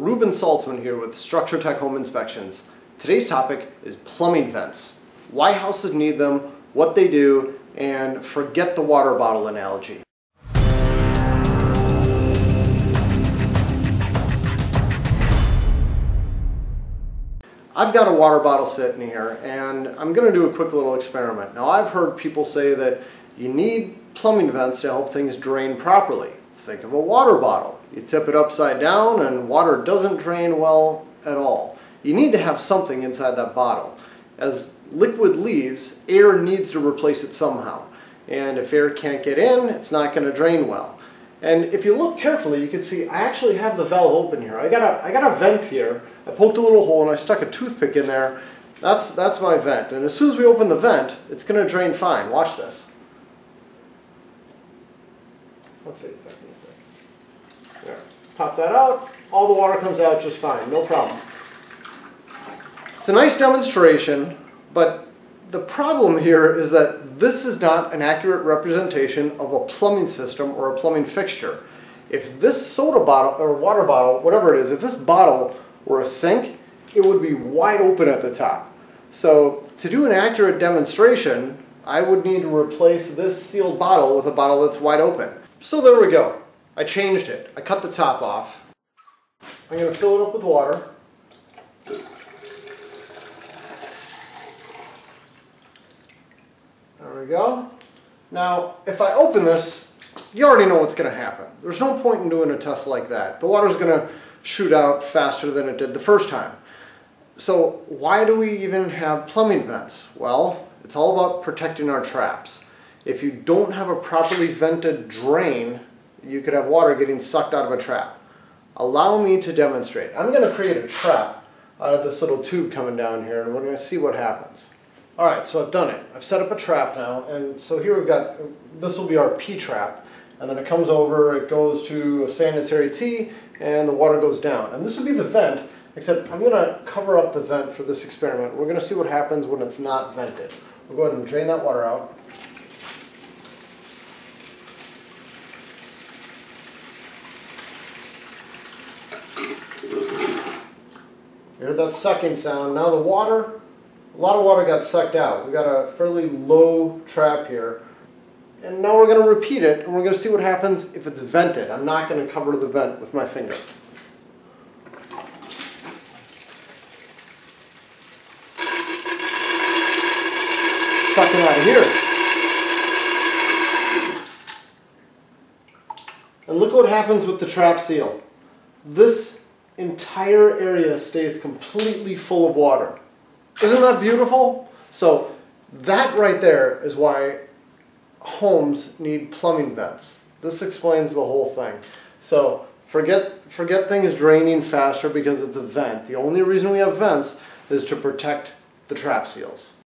Reuben Saltzman here with Structure Tech Home Inspections. Today's topic is plumbing vents. Why houses need them, what they do, and forget the water bottle analogy. I've got a water bottle sitting here and I'm going to do a quick little experiment. Now I've heard people say that you need plumbing vents to help things drain properly. Think of a water bottle. You tip it upside down and water doesn't drain well at all. You need to have something inside that bottle. As liquid leaves, air needs to replace it somehow. And if air can't get in, it's not going to drain well. And if you look carefully, you can see I actually have the valve open here. I got a, I got a vent here. I poked a little hole and I stuck a toothpick in there. That's, that's my vent. And as soon as we open the vent, it's going to drain fine. Watch this. Let's see if I can there. Pop that out. All the water comes out just fine. No problem. It's a nice demonstration, but the problem here is that this is not an accurate representation of a plumbing system or a plumbing fixture. If this soda bottle or water bottle, whatever it is, if this bottle were a sink, it would be wide open at the top. So to do an accurate demonstration, I would need to replace this sealed bottle with a bottle that's wide open. So there we go. I changed it. I cut the top off. I'm going to fill it up with water. There we go. Now, if I open this, you already know what's going to happen. There's no point in doing a test like that. The water's going to shoot out faster than it did the first time. So why do we even have plumbing vents? Well, it's all about protecting our traps. If you don't have a properly vented drain, you could have water getting sucked out of a trap. Allow me to demonstrate. I'm going to create a trap out of this little tube coming down here and we're going to see what happens. Alright, so I've done it. I've set up a trap now, and so here we've got, this will be our P-trap, and then it comes over, it goes to a sanitary T, and the water goes down. And this would be the vent, except I'm going to cover up the vent for this experiment. We're going to see what happens when it's not vented. We'll go ahead and drain that water out. Hear that sucking sound. Now the water a lot of water got sucked out. We got a fairly low trap here. And now we're going to repeat it, and we're going to see what happens if it's vented. I'm not going to cover the vent with my finger. Sucking out of here. And look what happens with the trap seal. This entire area stays completely full of water. Isn't that beautiful? So that right there is why homes need plumbing vents. This explains the whole thing. So forget, forget things draining faster because it's a vent. The only reason we have vents is to protect the trap seals.